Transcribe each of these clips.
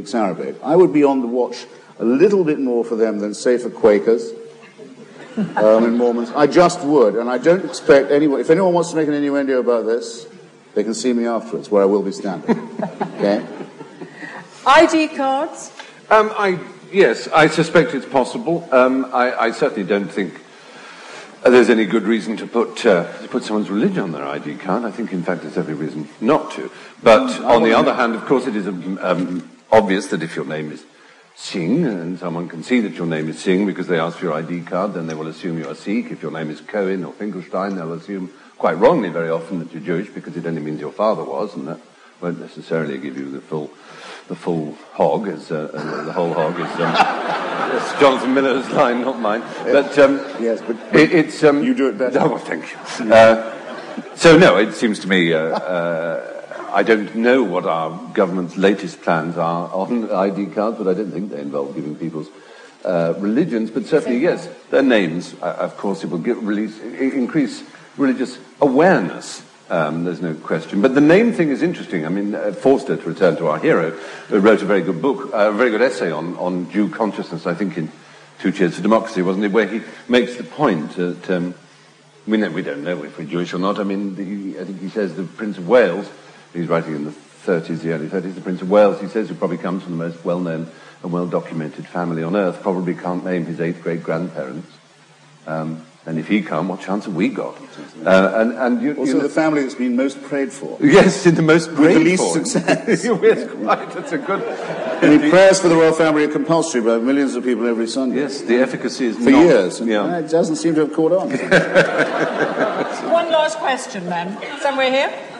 exacerbate. I would be on the watch a little bit more for them than, say, for Quakers um, and Mormons. I just would, and I don't expect anyone, if anyone wants to make an innuendo about this, they can see me afterwards, where I will be standing. Okay? ID cards? Um, I, yes, I suspect it's possible. Um, I, I, certainly don't think there's any good reason to put, uh, to put someone's religion on their ID card. I think, in fact, there's every reason not to. But mm, on the other hand, of course, it is a um, obvious that if your name is Singh, and someone can see that your name is Singh because they ask for your ID card, then they will assume you are Sikh. If your name is Cohen or Finkelstein, they'll assume quite wrongly very often that you're Jewish because it only means your father was, and that won't necessarily give you the full the full hog, as uh, uh, the whole hog is um, Jonathan Miller's line, not mine. But um, yes, but it, it's um, you do it better. Oh, thank you. Uh, so no, it seems to me. Uh, uh, I don't know what our government's latest plans are on ID cards, but I don't think they involve giving people's uh, religions. But certainly, yes, their names. of course, it will get release, increase religious awareness. Um, there's no question. But the name thing is interesting. I mean, uh, Forster, to return to our hero, uh, wrote a very good book, uh, a very good essay on, on Jew consciousness, I think in Two Cheers for Democracy, wasn't it, where he makes the point that um, we, know, we don't know if we're Jewish or not. I mean, the, I think he says the Prince of Wales, he's writing in the 30s, the early 30s, the Prince of Wales, he says, who probably comes from the most well-known and well-documented family on earth, probably can't name his eighth great-grandparents. Um, and if he can't, what chance have we got? Uh, and, and you, also you know, the family that's been most prayed for. Yes, in the most prayed With the least for. success. yes, quite. That's a good. I mean, prayers for the royal family are compulsory by millions of people every Sunday. Yes, the efficacy is for not, years. And yeah. it doesn't seem to have caught on. One last question, ma'am. Somewhere here.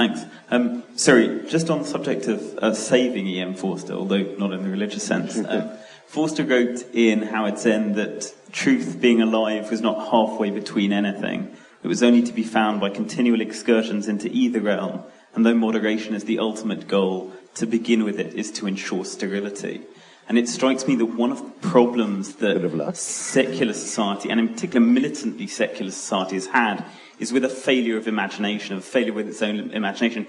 Thanks. Um, sorry, just on the subject of, of saving E.M. Forster, although not in the religious sense. Um, Forster wrote in Howards End that truth being alive was not halfway between anything. It was only to be found by continual excursions into either realm, and though moderation is the ultimate goal, to begin with it is to ensure sterility. And it strikes me that one of the problems that secular society, and in particular militantly secular society, has had is with a failure of imagination, a failure with its own imagination,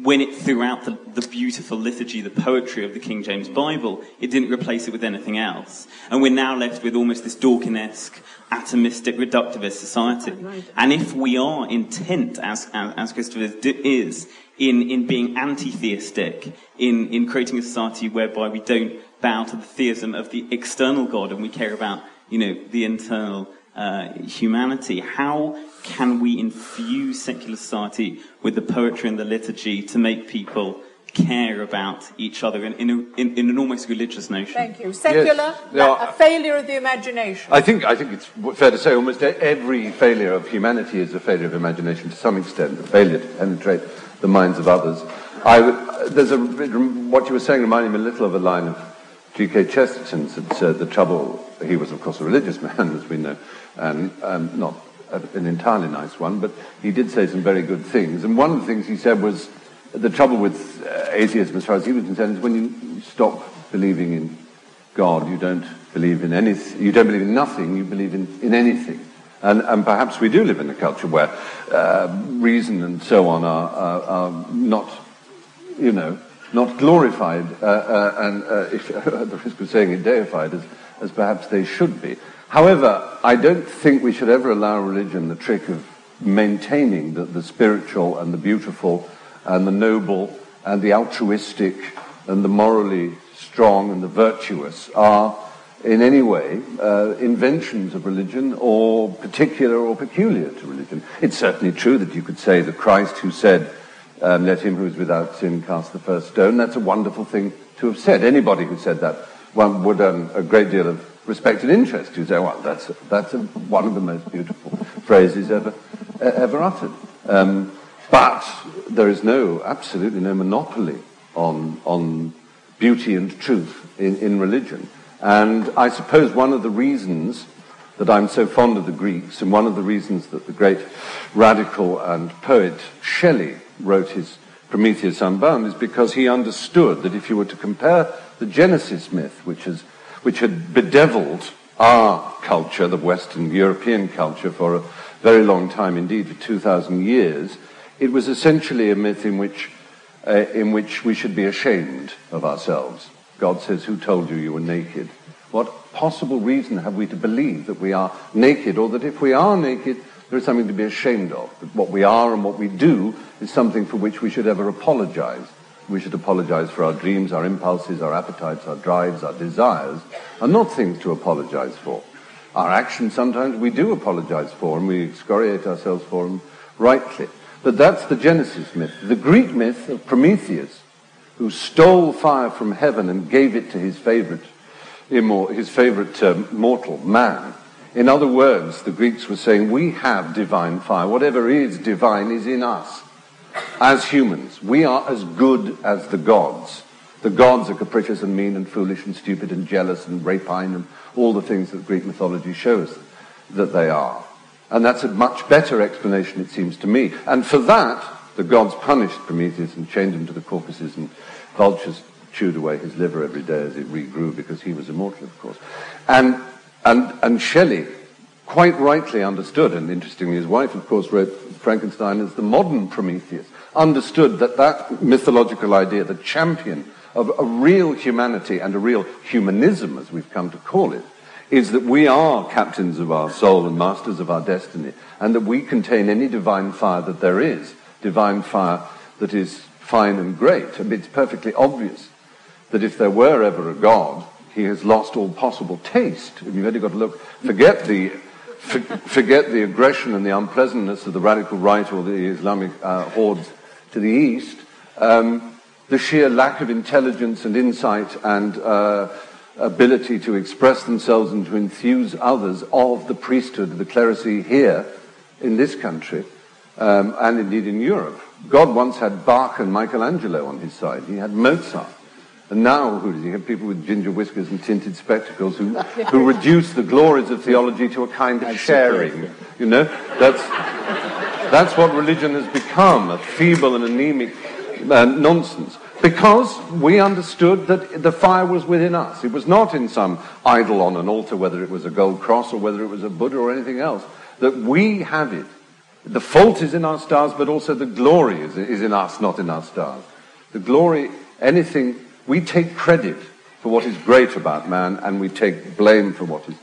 when it threw out the, the, beautiful liturgy, the poetry of the King James Bible, it didn't replace it with anything else. And we're now left with almost this Dawkinesque, atomistic, reductivist society. And if we are intent, as, as, as Christopher is, in, in being anti-theistic, in, in creating a society whereby we don't bow to the theism of the external God and we care about, you know, the internal uh, humanity, how can we infuse secular society with the poetry and the liturgy to make people care about each other in, in, a, in, in an almost religious notion? Thank you. Secular, yes. a failure of the imagination. I think, I think it's fair to say almost every failure of humanity is a failure of imagination to some extent, a failure to penetrate the minds of others. I, there's a, what you were saying reminded me a little of a line of G.K. Chesterton uh, the trouble, he was of course a religious man, as we know, and um, not an entirely nice one, but he did say some very good things. And one of the things he said was the trouble with uh, atheism, as far as he was concerned, is when you stop believing in God, you don't believe in anything, you don't believe in nothing, you believe in, in anything. And, and perhaps we do live in a culture where uh, reason and so on are, are, are, not, you know, not glorified, uh, uh and uh, if, at the risk of saying it, deified as, as perhaps they should be. However, I don't think we should ever allow religion the trick of maintaining that the spiritual and the beautiful and the noble and the altruistic and the morally strong and the virtuous are in any way uh, inventions of religion or particular or peculiar to religion. It's certainly true that you could say that Christ who said, um, let him who is without sin cast the first stone, that's a wonderful thing to have said. Anybody who said that one would earn a great deal of respect and interest. You say, well, that's, that's a, one of the most beautiful phrases ever, ever uttered. Um, but there is no, absolutely no monopoly on, on beauty and truth in, in religion. And I suppose one of the reasons that I'm so fond of the Greeks, and one of the reasons that the great radical and poet Shelley wrote his Prometheus Unbound, is because he understood that if you were to compare the Genesis myth, which is which had bedeviled our culture, the Western European culture, for a very long time indeed, for 2,000 years, it was essentially a myth in which uh, in which we should be ashamed of ourselves. God says, Who told you you were naked? What possible reason have we to believe that we are naked, or that if we are naked, there is something to be ashamed of? That what we are and what we do is something for which we should ever apologize. We should apologize for our dreams, our impulses, our appetites, our drives, our desires, are not things to apologize for. Our actions sometimes we do apologize for, and we excoriate ourselves for them rightly. But that's the Genesis myth. The Greek myth of Prometheus, who stole fire from heaven and gave it to his favorite, his favorite uh, mortal, man. In other words, the Greeks were saying, we have divine fire. Whatever is divine is in us. As humans, we are as good as the gods. The gods are capricious and mean and foolish and stupid and jealous and rapine and all the things that Greek mythology shows that they are. And that's a much better explanation, it seems to me. And for that, the gods punished Prometheus and chained him to the Caucasus, and vultures chewed away his liver every day as it regrew because he was immortal, of course. And, and, and Shelley quite rightly understood, and interestingly, his wife, of course, wrote Frankenstein as the modern Prometheus, understood that that mythological idea, the champion of a real humanity and a real humanism, as we've come to call it, is that we are captains of our soul and masters of our destiny, and that we contain any divine fire that there is, divine fire that is fine and great. I mean, it's perfectly obvious that if there were ever a God, he has lost all possible taste. You've only got to look, forget the, for, forget the aggression and the unpleasantness of the radical right or the Islamic uh, hordes to the east, um, the sheer lack of intelligence and insight and uh, ability to express themselves and to enthuse others of the priesthood, the clerisy here in this country, um, and indeed in Europe. God once had Bach and Michelangelo on his side. He had Mozart. And now, who does he have? People with ginger whiskers and tinted spectacles who, who reduce the glories of theology to a kind of sharing. You know, that's, that's what religion has become, a feeble and anemic uh, nonsense. Because we understood that the fire was within us. It was not in some idol on an altar, whether it was a gold cross or whether it was a Buddha or anything else. That we have it. The fault is in our stars, but also the glory is, is in us, not in our stars. The glory, anything, we take credit for what is great about man, and we take blame for what is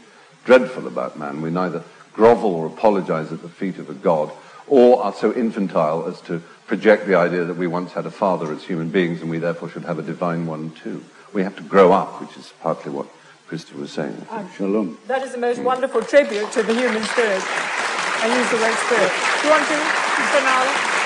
dreadful about man. We neither grovel or apologize at the feet of a god, or are so infantile as to project the idea that we once had a father as human beings and we therefore should have a divine one too. We have to grow up, which is partly what Christopher was saying. Uh, Shalom. That is the most wonderful tribute to the human spirit. I use the word spirit. Do you want to, Mr. Nala?